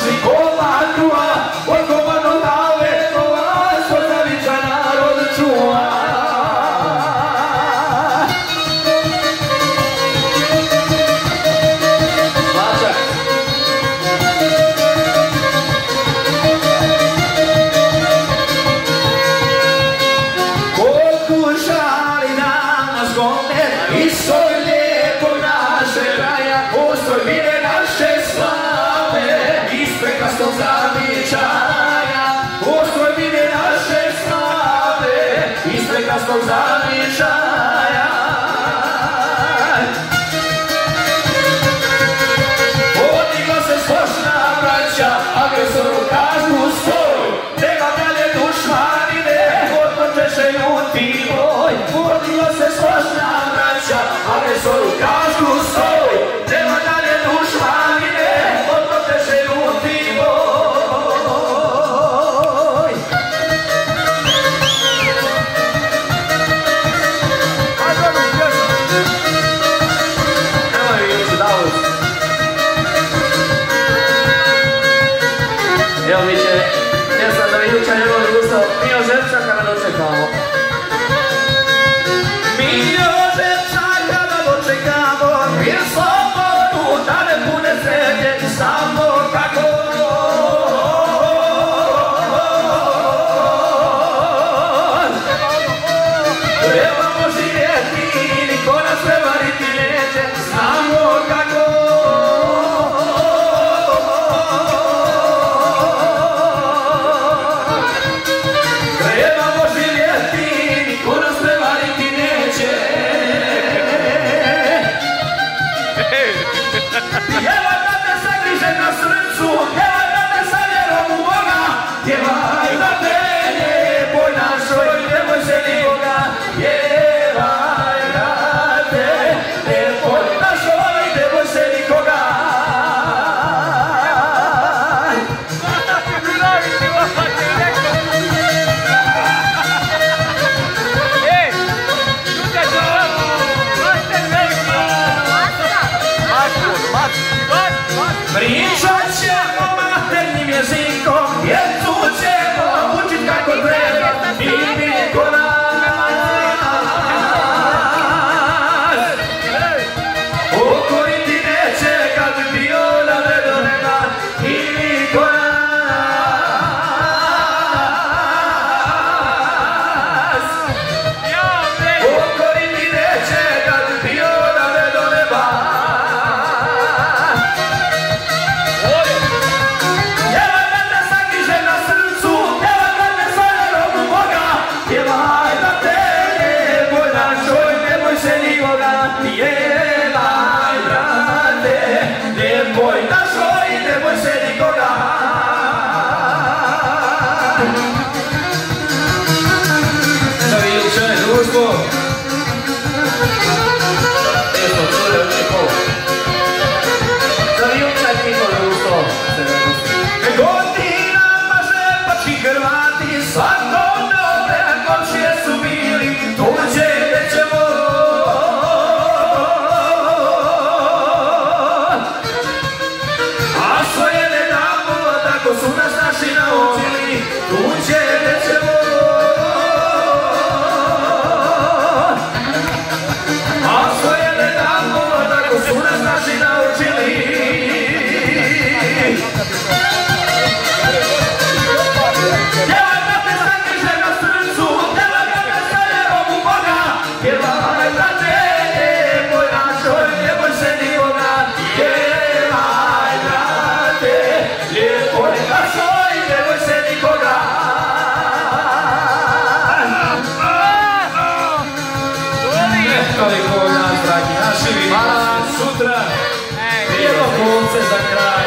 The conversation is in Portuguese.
しこ abençoe o casco, sou levantaré do chumariné, vou proteger o timor. Ela ia te dar hoje. Realmente Pričat ćemo maternjim jezikom, djecu ćemo učit kako treba. moj da svoj, nemoj se nikoga. Za vijuče društvo 不经意不问 Dulce Sagrada.